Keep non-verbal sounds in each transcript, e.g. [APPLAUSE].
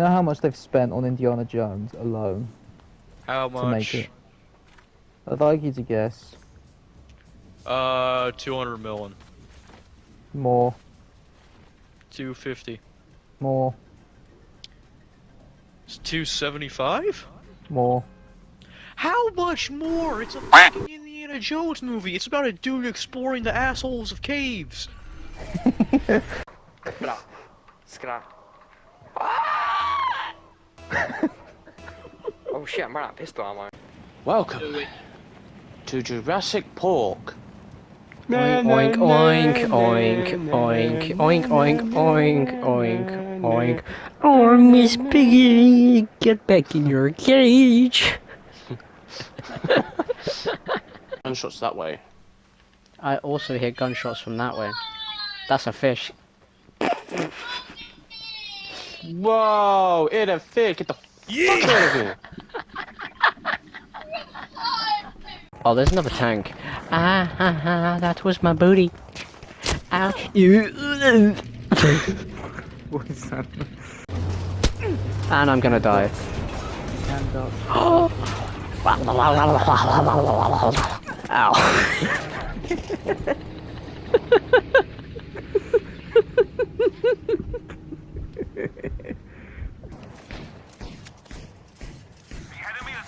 know how much they've spent on Indiana Jones alone How to make much? it? I'd like you to guess. Uh, 200 million. More, 250. more, It's 275? more. How much more? It's a fucking Indiana Jones movie. It's about a dude exploring the assholes of caves. Bra. [LAUGHS] Skra. [LAUGHS] oh shit, I'm running out of pistol ammo. Welcome to Jurassic Pork. Oink oink oink oink oink oink oink oink oink. Oh, Miss Piggy, get back in your cage. [LAUGHS] Gunshots that way. I also hear gunshots from that way. That's a fish. Whoa! It a fit. Get the fuck out of here. [LAUGHS] Oh, there's another tank. Ah, ha, ha, that was my booty. Ah, you. [LAUGHS] What is that? And I'm gonna die. Stand [GASPS] [GASPS] up. [LAUGHS] Ow.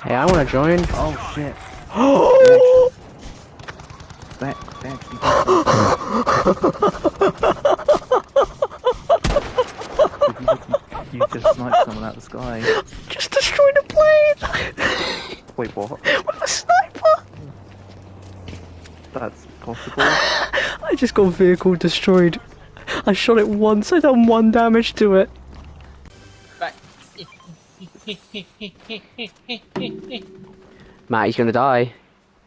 Hey, I wanna join. Oh shit. [GASPS] Back, back. you just sniped someone out of the sky. Just destroyed a plane! Wait, what? [LAUGHS] With a sniper! That's possible. [GASPS] I just got vehicle destroyed. I shot it once, I done one damage to it. [LAUGHS] Matt, he's gonna die.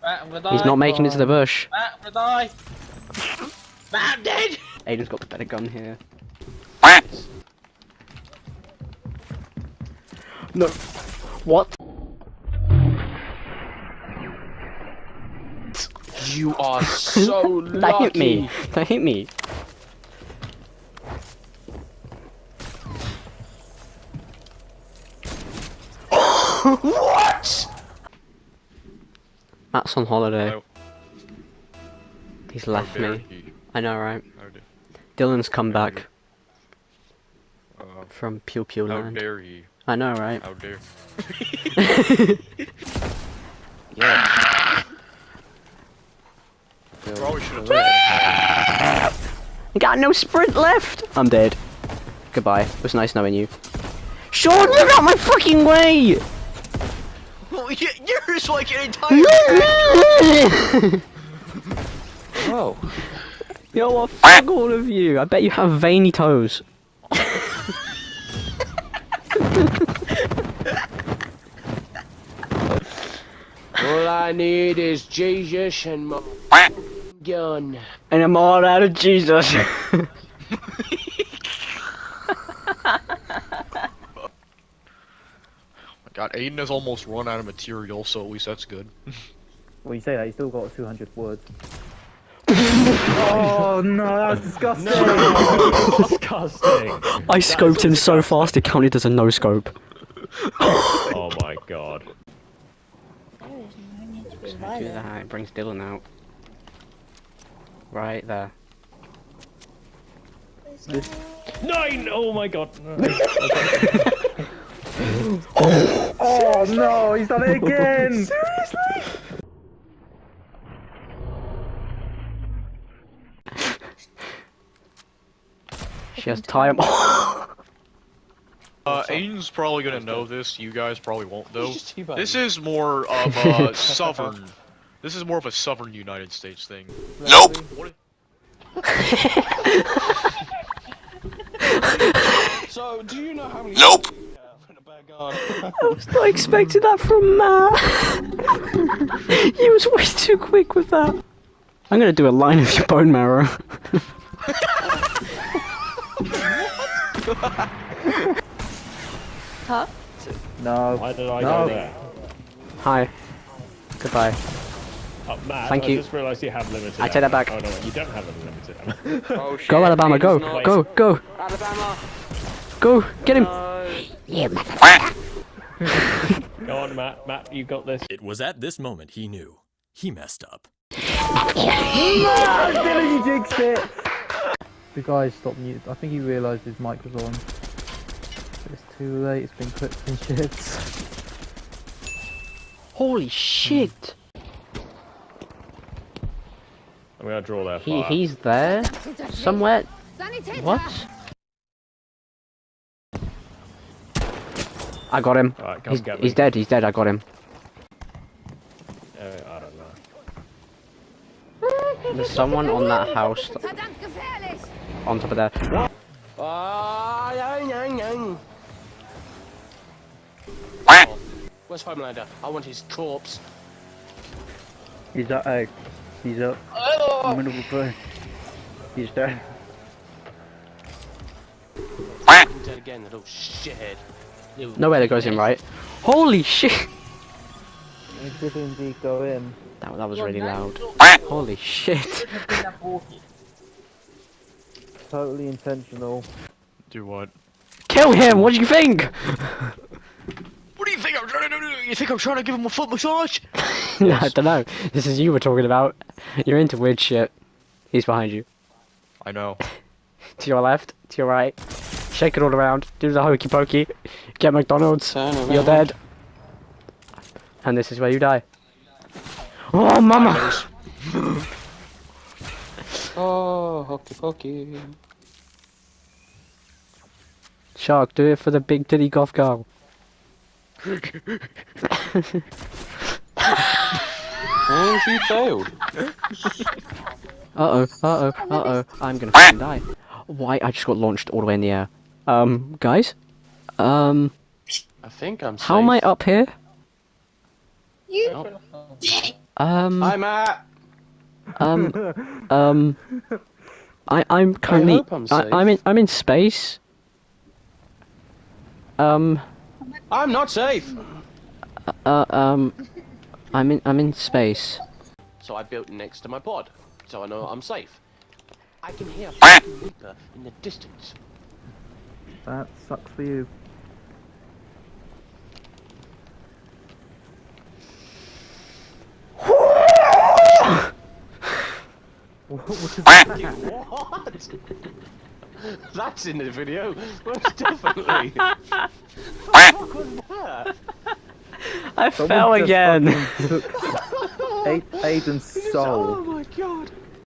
I'm gonna die. He's not making it to the bush. Matt, I'm gonna die. Matt, I'm dead. Aiden's got the better gun here. No. What? You are so [LAUGHS] lucky. That hit me. That hit me. What? Matt's on holiday. Oh. He's left me. he. I know, right? How Dylan's come How back uh, from Pew Pew how Land. dare he? I know, right? How dare? [LAUGHS] Yeah. Probably should have Got no sprint left! I'm dead. Goodbye. It was nice knowing you. Sean, you're out my fucking way! Well, y- yours like an entire. Whoa. Oh. Yo, what? Fuck all of you. I bet you have veiny toes. All I need is Jesus and my gun. And I'm all out of Jesus. [LAUGHS] God, Aiden has almost run out of material, so at least that's good. Well, you say that, you still got 200 words. [LAUGHS] oh no, that was disgusting! [LAUGHS] Disgusting. I scoped him so fast it counted as a no scope. [LAUGHS] Oh my god. Do that, it brings Dylan out. Right there. Nine! Oh my god. No. Oh no, he's done it again! Seriously? She has time. [LAUGHS] Uh, Aiden's probably gonna know this. You guys probably won't though. This is more of a [LAUGHS] southern. This is more of a southern United States thing. Nope. [LAUGHS] So, do you know how many? Nope. In a bag on? I was not expecting that from uh, [LAUGHS] Matt. he was way too quick with that. I'm gonna do a line of your bone marrow. [LAUGHS] huh? No. Why did I No. go there? Hi. Goodbye. Oh, Matt, Thank I you. just realised you have limited I take that back. Oh no, you don't have unlimited ammo. [LAUGHS] Oh shit. Go Alabama, go, Aiden's go, go, Alabama. Go, get him. Go on, Matt. Matt, you got this. It was at this moment he knew. He messed up. Dylan, [LAUGHS] you jinxed it! The guy stopped mute. I think he realised his mic was on. But it's too late, it's been clipped and shit. Holy shit. I'm gonna draw their He he's there somewhere. What? I got him. Alright, come He's, get me. he's dead. He's dead. I got him. Uh, I don't know. There's someone on that house on top of there. Ah, yang, yang, yang. Where's Homelander? I want his corpse. He's up, oh, he's up. I'm in the play. He's dead. I'm dead again, that little shithead. Little way that goes in right. Holy shit! He did indeed go in. That, that was really loud. Holy shit! Totally intentional. Do what? Kill him! What do you think? What do you think I'm trying to do? You think I'm trying to give him a foot massage? [LAUGHS] no, I don't know. This is you we're talking about. You're into weird shit. He's behind you. I know. [LAUGHS] To your left, to your right. Shake it all around. Do the hokey pokey. Get McDonald's. You're dead. And this is where you die. Oh, mama! [LAUGHS] Oh, hokey pokey. Shark, do it for the big titty golf girl. [LAUGHS] And she failed. Uh oh, uh oh, uh oh. I'm gonna die. Why? I just got launched all the way in the air. Um, guys? Um, I think I'm safe. how am I up here? You. Um, Hi, Matt. um, [LAUGHS] um, I, I'm currently, hope I'm I, I'm in, I'm in space. Um, I'm not safe. uh, um, I'm in, I'm in space. So I built next to my pod, so I know I'm safe. I can hear a fucking reaper in the distance. That sucks for you. what was that? What? That's in the video. Most definitely. what was that? I Someone fell again. fucking took [LAUGHS] A- Aiden's [LAUGHS] Oh my god.